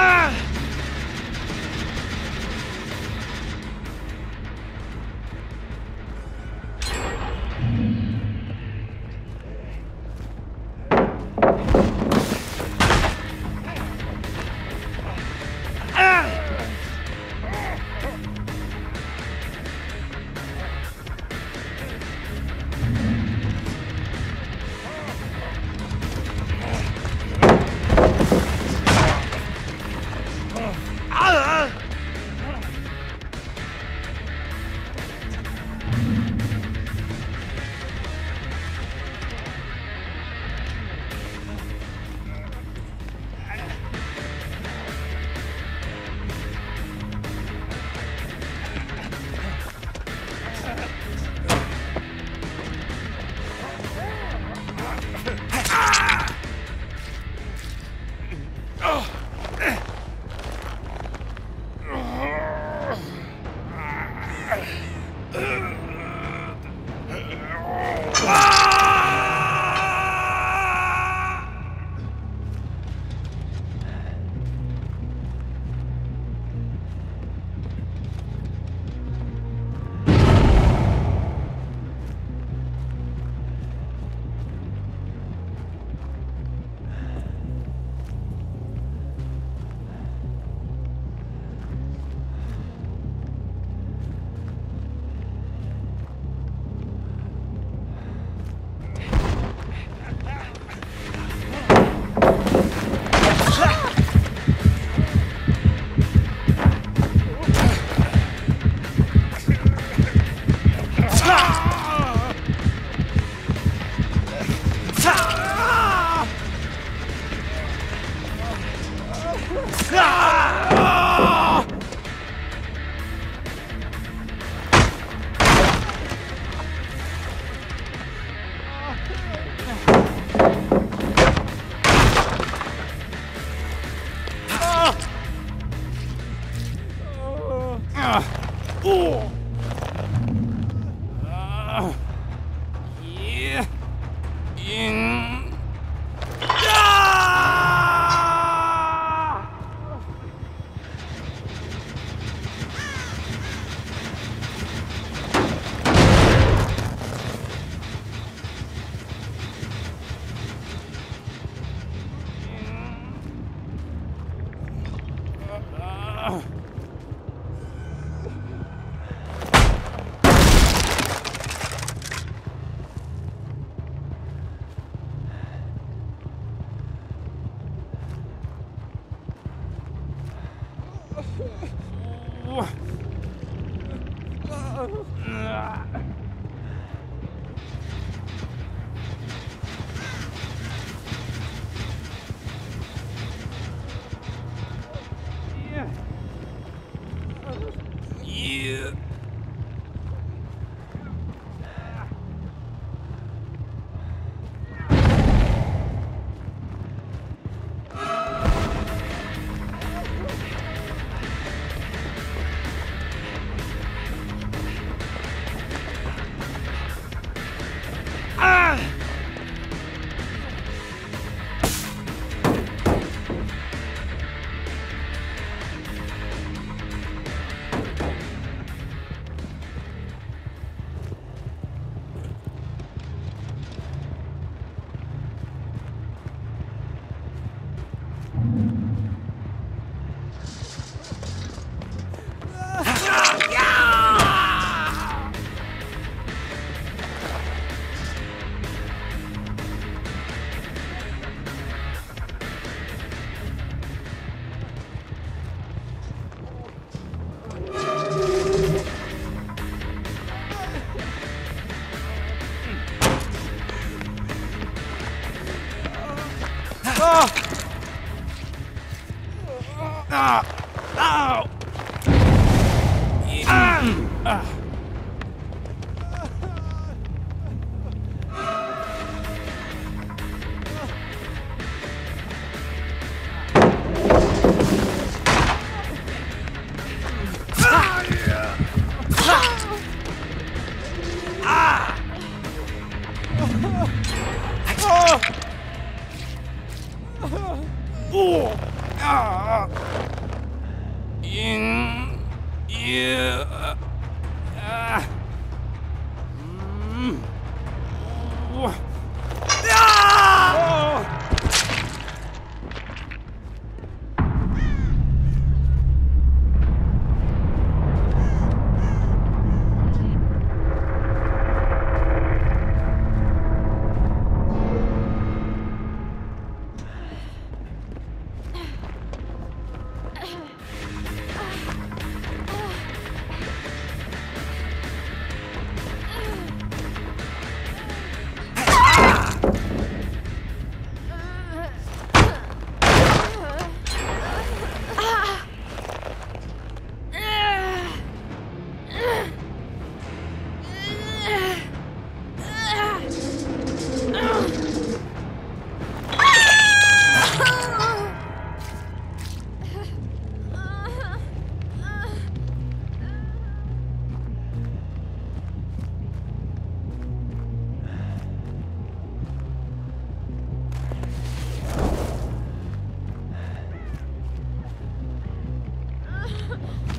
Ah! Ah! Ow! Ah! Oh! Ah! In. Yeah. Ha ha ha!